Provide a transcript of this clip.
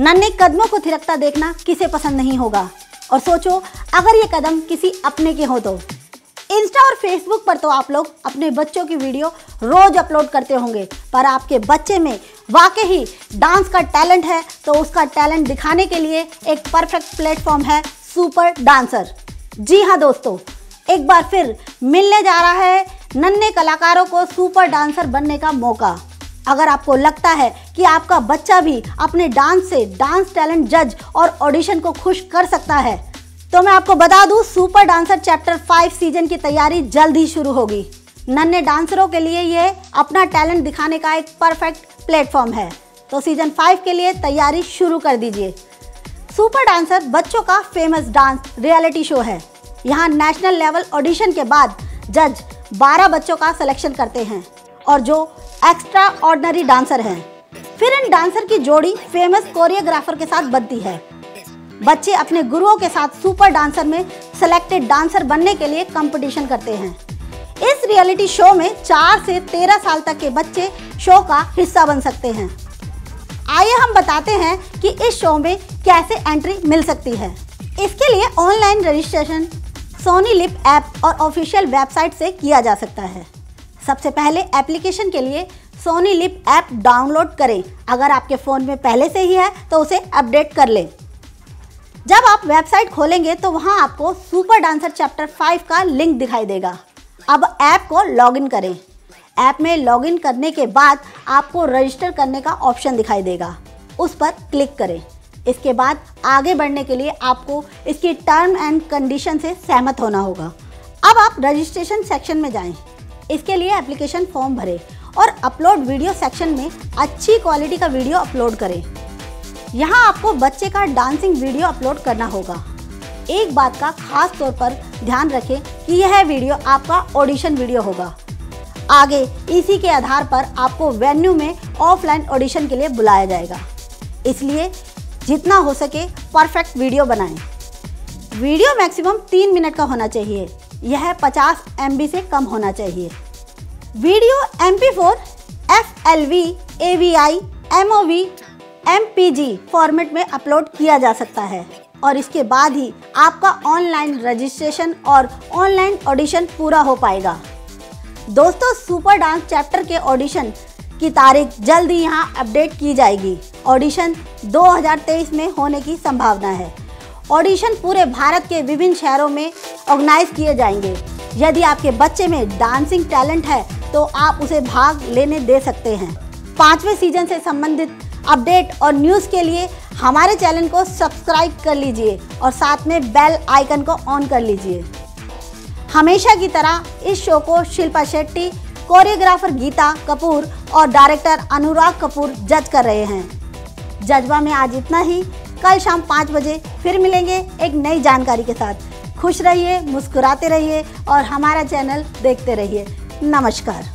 नन्हे कदमों को थिरकता देखना किसे पसंद नहीं होगा। और सोचो, अगर ये कदम किसी अपने के हो तो। इंस्टा और फेसबुक पर तो आप लोग अपने बच्चों की वीडियो रोज अपलोड करते होंगे। पर आपके बच्चे में वाकई ही डांस का टैलेंट है तो उसका टैलेंट दिखाने के लिए एक परफेक्ट प्लेटफॉर्म है सुपर डांसर। जी हाँ दोस्तों, एक बार फिर मिलने जा रहा है नन्हे कलाकारों को सुपर डांसर बनने का मौका। अगर आपको लगता है कि आपका बच्चा भी अपने डांस से डांस टैलेंट जज और ऑडिशन को खुश कर सकता है तो मैं आपको बता दूँ, super dancer chapter five season की तैयारी जल्द ही शुरू होगी। नन्हे डांसरों के लिए ये अपना टैलेंट दिखाने का एक परफेक्ट प्लेटफॉर्म है। तो सीज़न फाइव के लिए तैयारी शुरू कर दीजिए। सुपर डांसर बच्चों का फ़ेमस डांस रियलिटी शो है। यहाँ नेशनल लेवल ऑडिशन के बाद जज 12 बच्चों का सिलेक्शन करते हैं। और जो एक्स्ट्रा ऑर्डनरी डांसर हैं। फिर इन डांसर की जोड़ी फ़ेमस कोरियोग्राफर के साथ बनती है। बच्चे अपने गुरुओं के साथ सुपर डांसर में सिलेक्टेड डांसर बनने के लिए कंपटीशन करते हैं। इस रियलिटी शो में चार से तेरह साल तक के बच्चे शो का हिस्सा बन सकते हैं। आइए हम बताते हैं कि इस शो में कैसे एंट्री मिल सकती है। इसके लिए online registration Sony LIV app और ऑफिशियल वेबसाइट से किया जा सकता है। सबसे पहले एप्लीकेशन के लिए सोनी लिप ऐप डाउनलोड करें। अगर आपके फ़ोन में पहले से ही है तो उसे अपडेट कर लें। जब आप वेबसाइट खोलेंगे तो वहाँ आपको सुपर डांसर चैप्टर फाइव का लिंक दिखाई देगा। अब ऐप को लॉगिन करें। ऐप में लॉगिन करने के बाद आपको रजिस्टर करने का ऑप्शन दिखाई देगा। उस पर क्लिक करें। इसके बाद आगे बढ़ने के लिए आपको इसकी टर्म एंड कंडीशन से सहमत होना होगा। अब आप रजिस्ट्रेशन सेक्शन में जाएँ। इसके लिए एप्लीकेशन फॉर्म भरें और अपलोड वीडियो सेक्शन में अच्छी क्वालिटी का वीडियो अपलोड करें। यहाँ आपको बच्चे का डांसिंग वीडियो अपलोड करना होगा। एक बात का खास तौर पर ध्यान रखें कि यह वीडियो आपका ऑडिशन वीडियो होगा। आगे, इसी के आधार पर आपको वेन्यू में ऑफलाइन ऑडिशन के लिए बुलाया जाएगा। इसलिए जितना हो सके परफेक्ट वीडियो बनाएँ। वीडियो मैक्सिमम तीन मिनट का होना चाहिए। यह 50 एमबी से कम होना चाहिए। Video M P four F L V A V I M O V M P G format में अपलोड किया जा सकता है। और इसके बाद ही आपका ऑनलाइन रजिस्ट्रेशन और ऑनलाइन ऑडिशन पूरा हो पाएगा। दोस्तों सुपर डांस चैप्टर के ऑडिशन की तारीख जल्द ही यहाँ अपडेट की जाएगी। ऑडिशन 2023 में होने की संभावना है। ऑडिशन पूरे भारत के विभिन्न शहरों में ऑर्गेनाइज किए जाएँगे। यदि आपके बच्चे में डांसिंग टैलेंट है तो आप उसे भाग लेने दे सकते हैं। पाँचवें सीज़न से संबंधित अपडेट और न्यूज़ के लिए हमारे चैनल को सब्सक्राइब कर लीजिए और साथ में बेल आइकन को ऑन कर लीजिए। हमेशा की तरह इस शो को शिल्पा शेट्टी कोरियोग्राफर गीता कपूर और डायरेक्टर अनुराग कपूर जज कर रहे हैं। जज्बा में आज इतना ही। कल शाम पाँच बजे फिर मिलेंगे एक नई जानकारी के साथ। खुश रहिए, मुस्कुराते रहिए और हमारा चैनल देखते रहिए। नमस्कार.